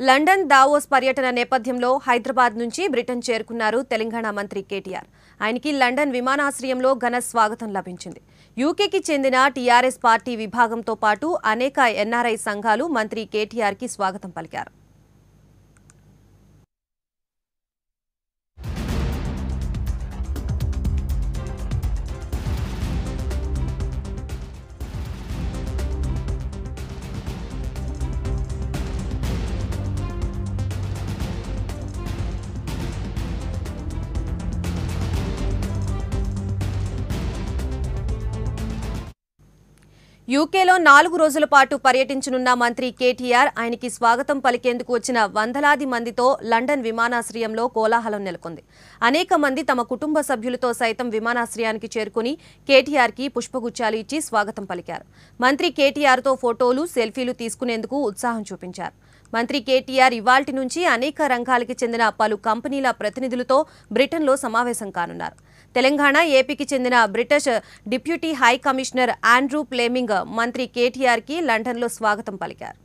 London Davos పర్యటన నేపథ్యంలో హైదరాబాద్ నుంచి బ్రిటన్ చేరుకున్నారు తెలంగాణ మంత్రి కేటీఆర్. ఆయనకి లండన్ విమానాశ్రయంలో ఘన స్వాగతం లభించింది. యూకేకి చెందిన టీఆర్ఎస్ పార్టీ విభాగంతో పాటు అనేక ఎన్ఆర్ఐ సంఘాలు మంత్రి కేటీఆర్కి స్వాగతం పలికారు. యూకేలో నాలుగు రోజుల పాటు పర్యటించనున్న మంత్రి కేటీఆర్ ఆయనకి స్వాగతం పలికేందుకు వచ్చిన వందలాది మందితో లండన్ విమానాశ్రయంలో కోలాహలం నెలకొంది. అనేక మంది తమ కుటుంబ సభ్యులతో సైతం విమానాశ్రయానికి చేరుకుని కేటీఆర్కి పుష్పగుచ్చాలు ఇచ్చి స్వాగతం పలికారు. మంత్రి కేటీఆర్తో ఫోటోలు సెల్ఫీలు తీసుకునేందుకు ఉత్సాహం చూపించారు. మంత్రి కేటీఆర్ ఇవాల్టి నుంచి అనేక రంగాలకి చెందిన పలు కంపెనీల ప్రతినిధులతో బ్రిటన్లో సమావేశం కానున్నారు. తెలంగాణ ఏపీకి చెందిన British deputy high commissioner Andrew Fleming మంత్రి కేటీఆర్కి లండన్లో స్వాగతం పలికారు.